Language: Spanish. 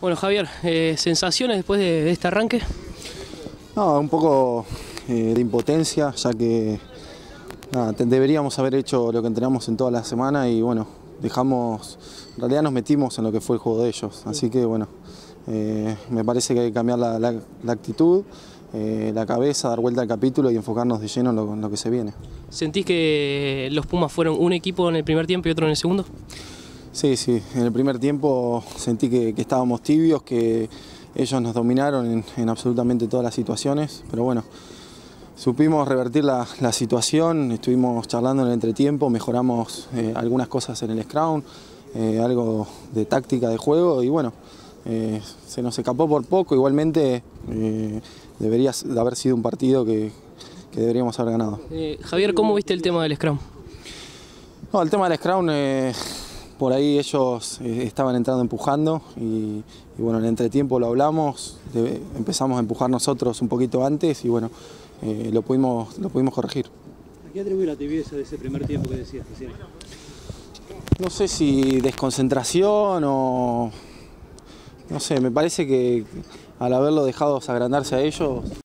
Bueno, Javier, eh, ¿sensaciones después de, este arranque? No, un poco eh, de impotencia, ya que deberíamos haber hecho lo que entrenamos en toda la semana y bueno, dejamos, en realidad nos metimos en lo que fue el juego de ellos, así que bueno, eh, me parece que hay que cambiar la, actitud, la cabeza, dar vuelta al capítulo y enfocarnos de lleno en lo, que se viene. ¿Sentís que los Pumas fueron un equipo en el primer tiempo y otro en el segundo? Sí, sí, en el primer tiempo sentí que, estábamos tibios, que ellos nos dominaron en, absolutamente todas las situaciones, pero bueno, supimos revertir la, situación, estuvimos charlando en el entretiempo, mejoramos eh, algunas cosas en el scrum, eh, algo de táctica de juego y bueno, eh, se nos escapó por poco, igualmente debería de haber sido un partido que, que deberíamos haber ganado. Javier, ¿cómo viste el tema del scrum? No, el tema del scrum por ahí ellos eh, estaban entrando empujando y, bueno, en el entretiempo lo hablamos, empezamos a empujar nosotros un poquito antes y bueno, eh, lo, pudimos, lo pudimos corregir. ¿A qué atribuye la tibieza de ese primer tiempo que decías No sé si desconcentración o... No sé, me parece que al haberlo dejado agrandarse a ellos,